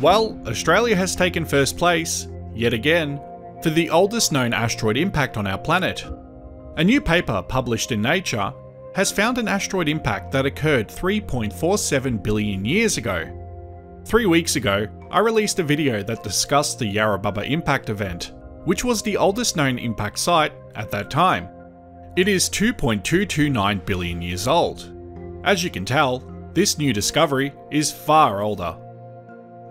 Well, Australia has taken first place, yet again, for the oldest known asteroid impact on our planet. A new paper published in Nature has found an asteroid impact that occurred 3.47 billion years ago. Three weeks ago, I released a video that discussed the Yarrabubba impact event, which was the oldest known impact site at that time. It is 2.229 billion years old. As you can tell, this new discovery is far older.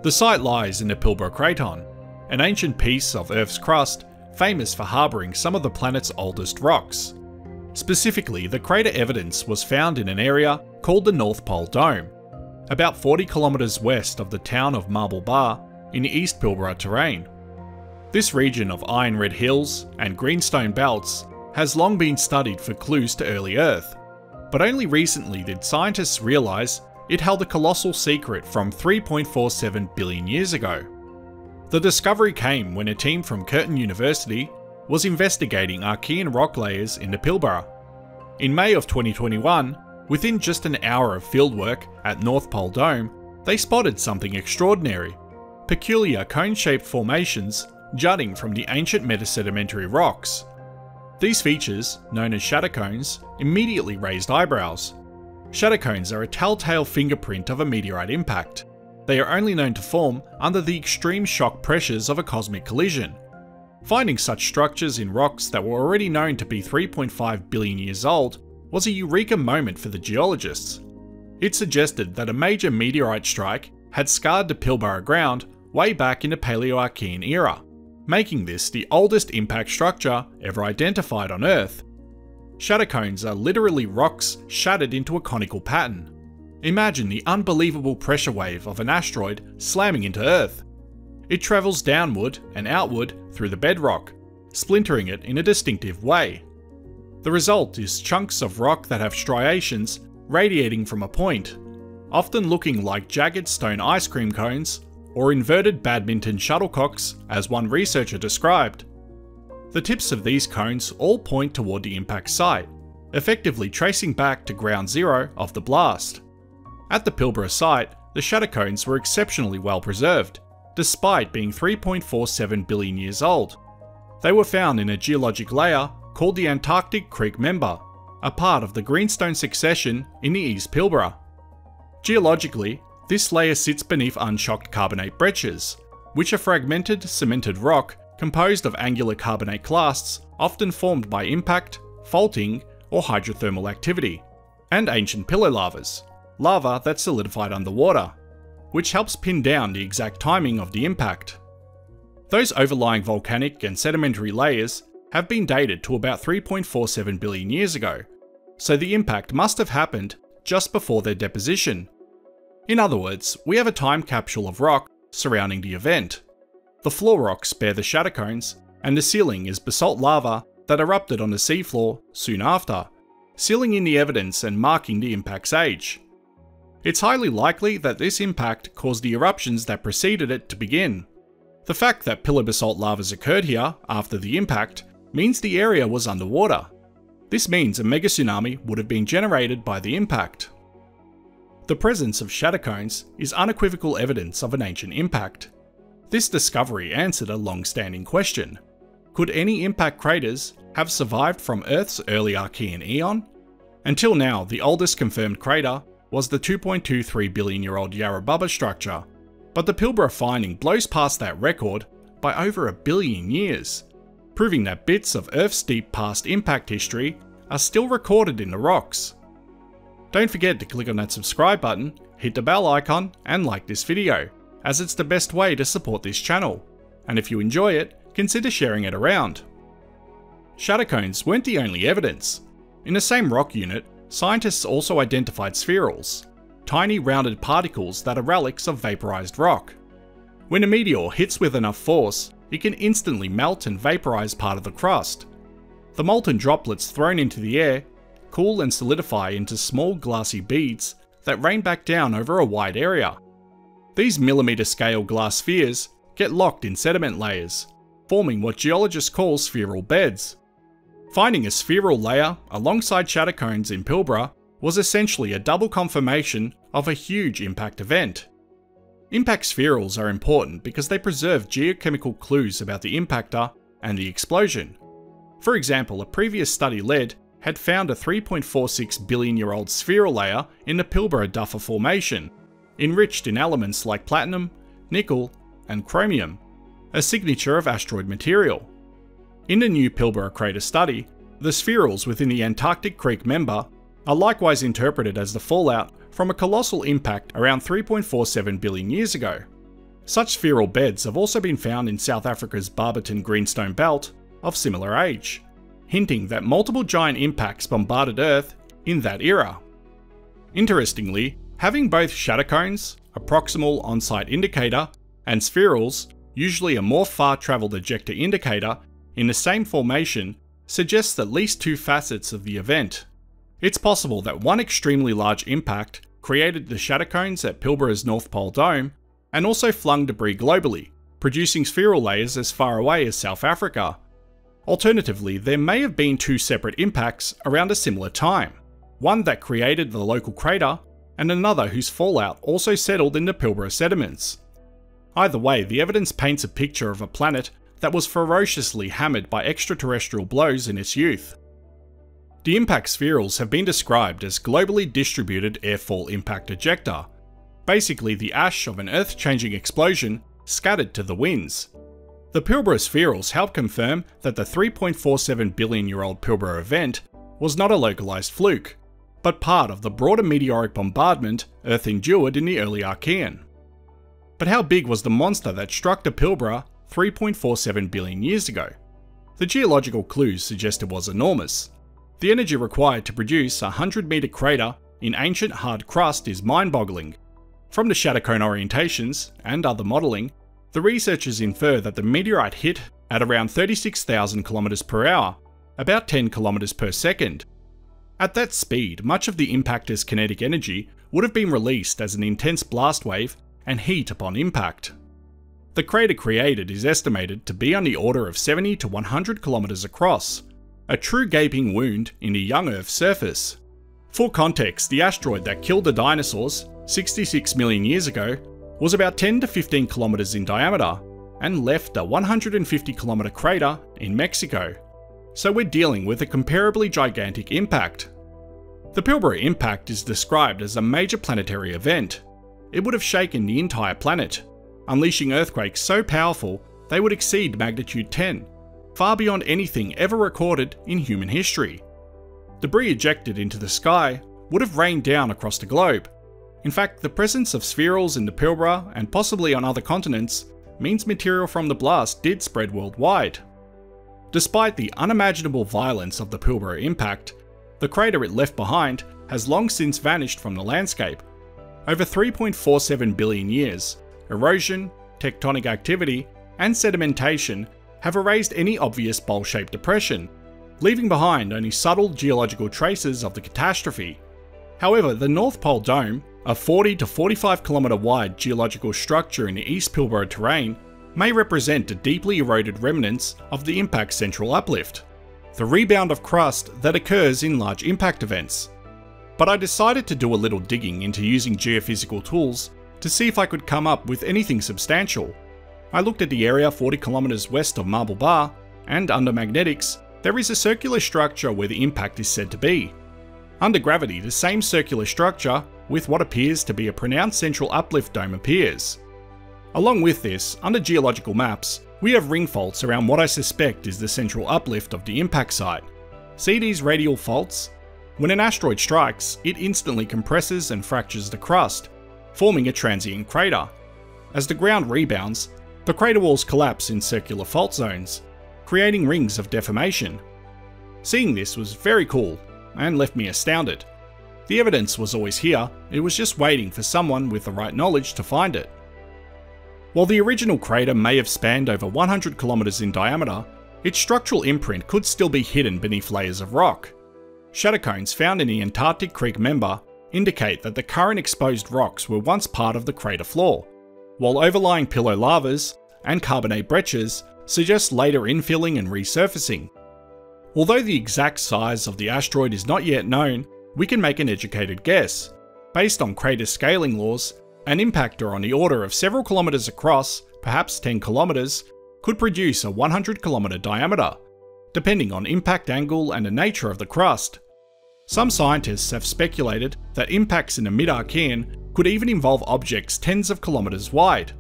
The site lies in the Pilbara Craton, an ancient piece of Earth's crust famous for harbouring some of the planet's oldest rocks. Specifically, the crater evidence was found in an area called the North Pole Dome, about 40 kilometres west of the town of Marble Bar in the East Pilbara Terrane. This region of iron red hills and greenstone belts has long been studied for clues to early Earth, but only recently did scientists realise it held a colossal secret from 3.47 billion years ago. The discovery came when a team from Curtin University was investigating Archean rock layers in the Pilbara. In May of 2021, within just an hour of fieldwork at North Pole Dome, they spotted something extraordinary peculiar cone shaped formations jutting from the ancient metasedimentary rocks. These features, known as shatter cones, immediately raised eyebrows. Shatter cones are a telltale fingerprint of a meteorite impact. They are only known to form under the extreme shock pressures of a cosmic collision. Finding such structures in rocks that were already known to be 3.5 billion years old was a eureka moment for the geologists. It suggested that a major meteorite strike had scarred the Pilbara ground way back in the Paleoarchean era, making this the oldest impact structure ever identified on Earth. Shatter cones are literally rocks shattered into a conical pattern. Imagine the unbelievable pressure wave of an asteroid slamming into Earth. It travels downward and outward through the bedrock, splintering it in a distinctive way. The result is chunks of rock that have striations radiating from a point, often looking like jagged stone ice cream cones or inverted badminton shuttlecocks, as one researcher described. The tips of these cones all point toward the impact site, effectively tracing back to ground zero of the blast. At the Pilbara site, the shatter cones were exceptionally well preserved, despite being 3.47 billion years old. They were found in a geologic layer called the Antarctic Creek Member, a part of the Greenstone Succession in the East Pilbara. Geologically, this layer sits beneath unshocked carbonate breccias, which are fragmented cemented rock composed of angular carbonate clasts often formed by impact, faulting, or hydrothermal activity, and ancient pillow lavas, lava that solidified underwater, which helps pin down the exact timing of the impact. Those overlying volcanic and sedimentary layers have been dated to about 3.47 billion years ago, so the impact must have happened just before their deposition. In other words, we have a time capsule of rock surrounding the event. The floor rocks bear the shatter cones, and the ceiling is basalt lava that erupted on the seafloor soon after, sealing in the evidence and marking the impact's age. It's highly likely that this impact caused the eruptions that preceded it to begin. The fact that pillow basalt lavas occurred here after the impact means the area was underwater. This means a mega tsunami would have been generated by the impact. The presence of shatter cones is unequivocal evidence of an ancient impact. This discovery answered a long-standing question. Could any impact craters have survived from Earth's early Archean eon? Until now, the oldest confirmed crater was the 2.23 billion year old Yarrabubba structure, but the Pilbara finding blows past that record by over a billion years, proving that bits of Earth's deep past impact history are still recorded in the rocks. Don't forget to click on that subscribe button, hit the bell icon, and like this video, as it's the best way to support this channel. And if you enjoy it, consider sharing it around. Shatter cones weren't the only evidence. In the same rock unit, scientists also identified spherules, tiny rounded particles that are relics of vaporized rock. When a meteor hits with enough force, it can instantly melt and vaporize part of the crust. The molten droplets thrown into the air cool and solidify into small glassy beads that rain back down over a wide area. These millimeter scale glass spheres get locked in sediment layers, forming what geologists call spherule beds. Finding a spherule layer alongside shatter cones in Pilbara was essentially a double confirmation of a huge impact event. Impact spherules are important because they preserve geochemical clues about the impactor and the explosion. For example, a previous study led had found a 3.46 billion year old spherule layer in the Pilbara Duffer Formation, enriched in elements like platinum, nickel, and chromium, a signature of asteroid material. In the new Pilbara crater study, the spherules within the Antarctic Creek member are likewise interpreted as the fallout from a colossal impact around 3.47 billion years ago. Such spherule beds have also been found in South Africa's Barberton Greenstone Belt of similar age, hinting that multiple giant impacts bombarded Earth in that era. Interestingly, having both shatter cones, a proximal on-site indicator, and spherules, usually a more far travelled ejecta indicator, in the same formation suggests at least two facets of the event. It's possible that one extremely large impact created the shatter cones at Pilbara's North Pole Dome, and also flung debris globally, producing spherule layers as far away as South Africa. Alternatively, there may have been two separate impacts around a similar time, one that created the local crater, and another whose fallout also settled in the Pilbara sediments. Either way, the evidence paints a picture of a planet that was ferociously hammered by extraterrestrial blows in its youth. The impact spherules have been described as globally distributed airfall impact ejecta, basically the ash of an earth-changing explosion scattered to the winds. The Pilbara spherules help confirm that the 3.47 billion year old Pilbara event was not a localised fluke, but part of the broader meteoric bombardment Earth endured in the early Archean. But how big was the monster that struck the Pilbara 3.47 billion years ago? The geological clues suggest it was enormous. The energy required to produce a 100 metre crater in ancient hard crust is mind boggling. From the shatter cone orientations and other modelling, the researchers infer that the meteorite hit at around 36,000 km per hour, about 10 km per second. At that speed, much of the impactor's kinetic energy would have been released as an intense blast wave and heat upon impact. The crater created is estimated to be on the order of 70 to 100 kilometers across, a true gaping wound in the young Earth's surface. For context, the asteroid that killed the dinosaurs 66 million years ago was about 10 to 15 kilometers in diameter and left a 150 kilometer crater in Mexico. So we're dealing with a comparably gigantic impact. The Pilbara impact is described as a major planetary event, it would have shaken the entire planet, unleashing earthquakes so powerful they would exceed magnitude 10, far beyond anything ever recorded in human history. Debris ejected into the sky would have rained down across the globe. In fact, the presence of spherules in the Pilbara and possibly on other continents means material from the blast did spread worldwide. Despite the unimaginable violence of the Pilbara impact, the crater it left behind has long since vanished from the landscape, over 3.47 billion years, erosion, tectonic activity, and sedimentation have erased any obvious bowl-shaped depression, leaving behind only subtle geological traces of the catastrophe. However, the North Pole Dome, a 40 to 45 kilometre wide geological structure in the East Pilbara Terrane, may represent the deeply eroded remnants of the impact central uplift, the rebound of crust that occurs in large impact events. But I decided to do a little digging into using geophysical tools to see if I could come up with anything substantial. I looked at the area 40 kilometers west of Marble Bar, and under magnetics, there is a circular structure where the impact is said to be. Under gravity, the same circular structure with what appears to be a pronounced central uplift dome appears. Along with this, under geological maps, we have ring faults around what I suspect is the central uplift of the impact site. See these radial faults? When an asteroid strikes, it instantly compresses and fractures the crust, forming a transient crater. As the ground rebounds, the crater walls collapse in circular fault zones, creating rings of deformation. Seeing this was very cool, and left me astounded. The evidence was always here, it was just waiting for someone with the right knowledge to find it. While the original crater may have spanned over 100 kilometers in diameter, its structural imprint could still be hidden beneath layers of rock. Shatter cones found in the Antarctic Creek member indicate that the current exposed rocks were once part of the crater floor, while overlying pillow lavas and carbonate breccias suggest later infilling and resurfacing. Although the exact size of the asteroid is not yet known, we can make an educated guess. Based on crater scaling laws, An impactor on the order of several kilometres across, perhaps 10 kilometres, could produce a 100 kilometre diameter, depending on impact angle and the nature of the crust. Some scientists have speculated that impacts in the mid-Archean could even involve objects tens of kilometres wide.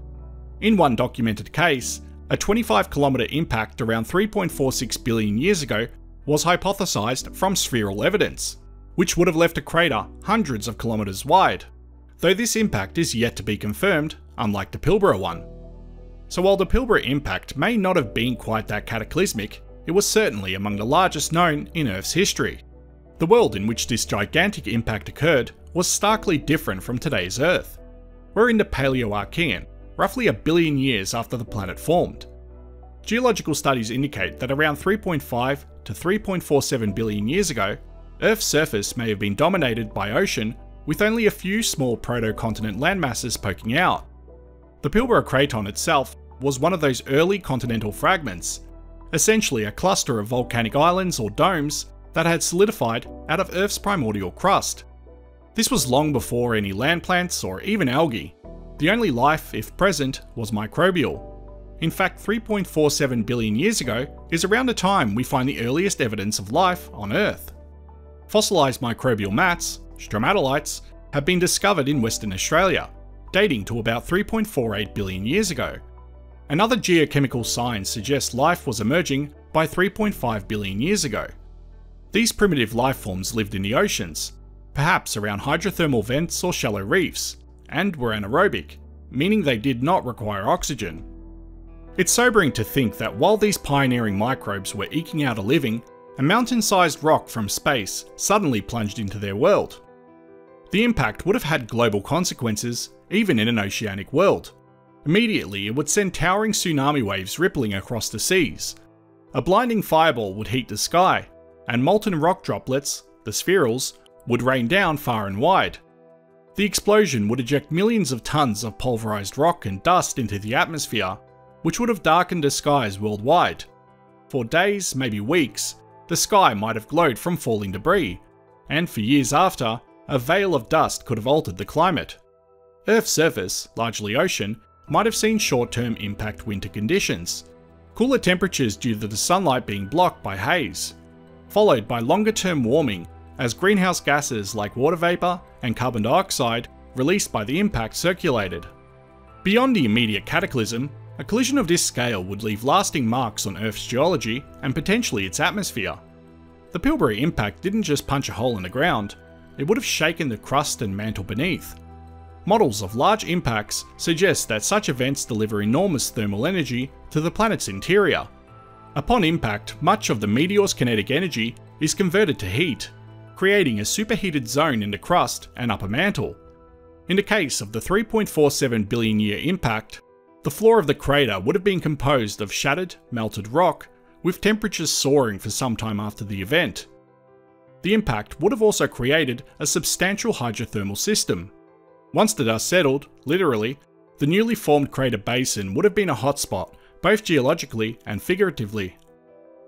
In one documented case, a 25 kilometre impact around 3.46 billion years ago was hypothesised from spherule evidence, which would have left a crater hundreds of kilometres wide, though this impact is yet to be confirmed, unlike the Pilbara one. So while the Pilbara impact may not have been quite that cataclysmic, it was certainly among the largest known in Earth's history. The world in which this gigantic impact occurred was starkly different from today's Earth. We're in the Paleoarchean, roughly a billion years after the planet formed. Geological studies indicate that around 3.5 to 3.47 billion years ago, Earth's surface may have been dominated by ocean with only a few small proto-continent landmasses poking out. The Pilbara Craton itself was one of those early continental fragments, essentially a cluster of volcanic islands or domes that had solidified out of Earth's primordial crust. This was long before any land plants or even algae. The only life, if present, was microbial. In fact, 3.47 billion years ago is around the time we find the earliest evidence of life on Earth. Fossilised microbial mats, stromatolites, have been discovered in Western Australia, dating to about 3.48 billion years ago. Another geochemical sign suggests life was emerging by 3.5 billion years ago. These primitive life forms lived in the oceans, perhaps around hydrothermal vents or shallow reefs, and were anaerobic, meaning they did not require oxygen. It's sobering to think that while these pioneering microbes were eking out a living, a mountain sized rock from space suddenly plunged into their world. The impact would have had global consequences, even in an oceanic world. Immediately, it would send towering tsunami waves rippling across the seas. A blinding fireball would heat the sky, and molten rock droplets, the spherules, would rain down far and wide. The explosion would eject millions of tons of pulverized rock and dust into the atmosphere, which would have darkened the skies worldwide. For days, maybe weeks, the sky might have glowed from falling debris, and for years after, a veil of dust could have altered the climate. Earth's surface, largely ocean, might have seen short-term impact winter conditions, cooler temperatures due to the sunlight being blocked by haze, followed by longer term warming as greenhouse gases like water vapour and carbon dioxide released by the impact circulated. Beyond the immediate cataclysm, a collision of this scale would leave lasting marks on Earth's geology and potentially its atmosphere. The Pilbara impact didn't just punch a hole in the ground, it would have shaken the crust and mantle beneath. Models of large impacts suggest that such events deliver enormous thermal energy to the planet's interior, Upon impact, much of the meteor's kinetic energy is converted to heat, creating a superheated zone in the crust and upper mantle. In the case of the 3.47 billion year impact, the floor of the crater would have been composed of shattered, melted rock, with temperatures soaring for some time after the event. The impact would have also created a substantial hydrothermal system. Once the dust settled, literally, the newly formed crater basin would have been a hotspot both geologically and figuratively.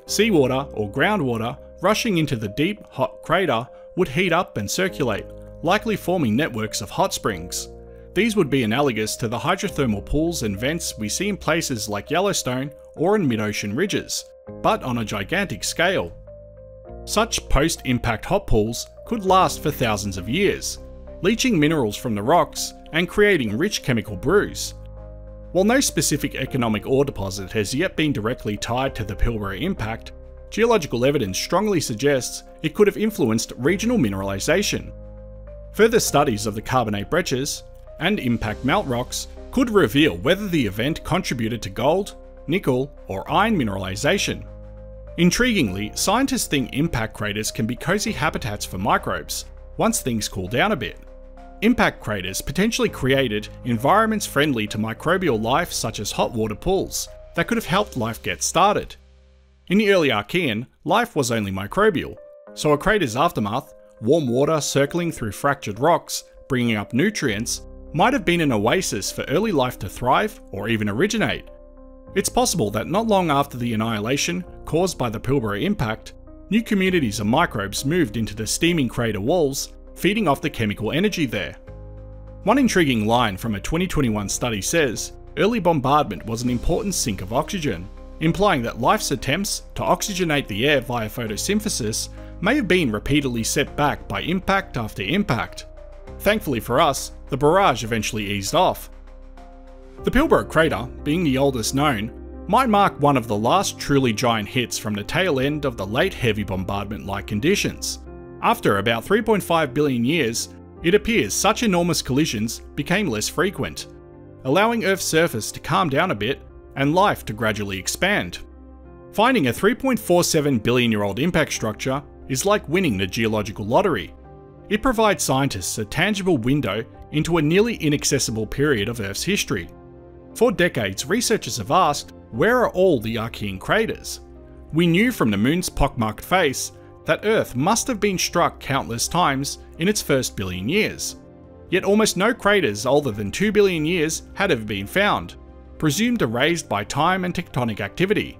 Seawater or groundwater rushing into the deep, hot crater would heat up and circulate, likely forming networks of hot springs. These would be analogous to the hydrothermal pools and vents we see in places like Yellowstone or in mid-ocean ridges, but on a gigantic scale. Such post-impact hot pools could last for thousands of years, leaching minerals from the rocks and creating rich chemical brews. While no specific economic ore deposit has yet been directly tied to the Pilbara impact, geological evidence strongly suggests it could have influenced regional mineralisation. Further studies of the carbonate breccias and impact melt rocks could reveal whether the event contributed to gold, nickel, or iron mineralisation. Intriguingly, scientists think impact craters can be cosy habitats for microbes once things cool down a bit. Impact craters potentially created environments friendly to microbial life such as hot water pools that could have helped life get started. In the early Archean, life was only microbial, so a crater's aftermath, warm water circling through fractured rocks, bringing up nutrients, might have been an oasis for early life to thrive or even originate. It's possible that not long after the annihilation caused by the Pilbara impact, new communities of microbes moved into the steaming crater walls feeding off the chemical energy there. One intriguing line from a 2021 study says, early bombardment was an important sink of oxygen, implying that life's attempts to oxygenate the air via photosynthesis may have been repeatedly set back by impact after impact. Thankfully for us, the barrage eventually eased off. The Pilbara crater, being the oldest known, might mark one of the last truly giant hits from the tail end of the late heavy bombardment like conditions. After about 3.5 billion years, it appears such enormous collisions became less frequent, allowing Earth's surface to calm down a bit and life to gradually expand. Finding a 3.47 billion year old impact structure is like winning the geological lottery. It provides scientists a tangible window into a nearly inaccessible period of Earth's history. For decades, researchers have asked, where are all the Archean craters? We knew from the moon's pockmarked face that Earth must have been struck countless times in its first billion years. Yet almost no craters older than 2 billion years had ever been found, presumed erased by time and tectonic activity.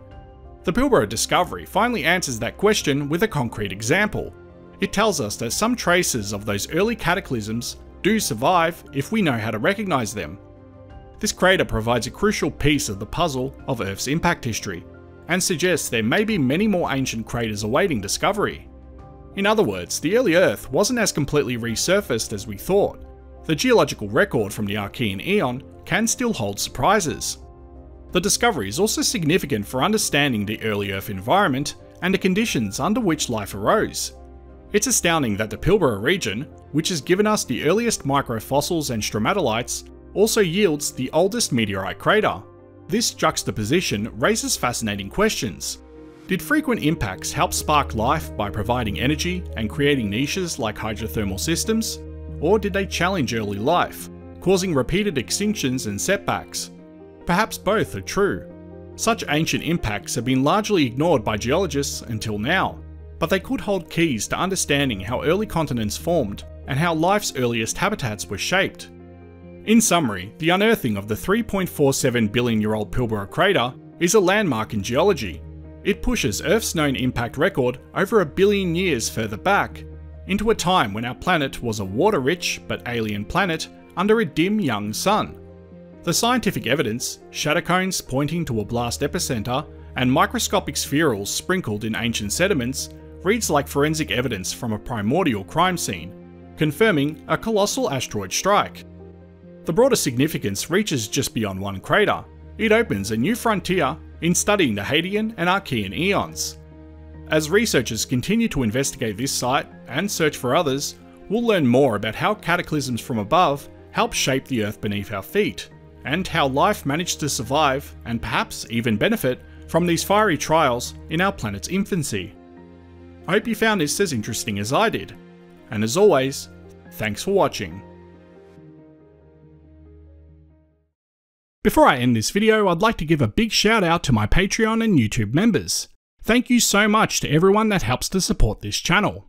The Pilbara discovery finally answers that question with a concrete example. It tells us that some traces of those early cataclysms do survive if we know how to recognise them. This crater provides a crucial piece of the puzzle of Earth's impact history, and suggests there may be many more ancient craters awaiting discovery. In other words, the early Earth wasn't as completely resurfaced as we thought. The geological record from the Archean Eon can still hold surprises. The discovery is also significant for understanding the early Earth environment and the conditions under which life arose. It's astounding that the Pilbara region, which has given us the earliest microfossils and stromatolites, also yields the oldest meteorite crater. This juxtaposition raises fascinating questions. Did frequent impacts help spark life by providing energy and creating niches like hydrothermal systems? Or did they challenge early life, causing repeated extinctions and setbacks? Perhaps both are true. Such ancient impacts have been largely ignored by geologists until now, but they could hold keys to understanding how early continents formed and how life's earliest habitats were shaped. In summary, the unearthing of the 3.47 billion year old Pilbara crater is a landmark in geology. It pushes Earth's known impact record over a billion years further back, into a time when our planet was a water rich but alien planet under a dim young sun. The scientific evidence, shatter cones pointing to a blast epicenter, and microscopic spherules sprinkled in ancient sediments, reads like forensic evidence from a primordial crime scene, confirming a colossal asteroid strike. The broader significance reaches just beyond one crater. It opens a new frontier in studying the Hadean and Archean eons. As researchers continue to investigate this site and search for others, we'll learn more about how cataclysms from above help shape the earth beneath our feet, and how life managed to survive and perhaps even benefit from these fiery trials in our planet's infancy. I hope you found this as interesting as I did, and as always, thanks for watching. Before I end this video, I'd like to give a big shout out to my Patreon and YouTube members. Thank you so much to everyone that helps to support this channel.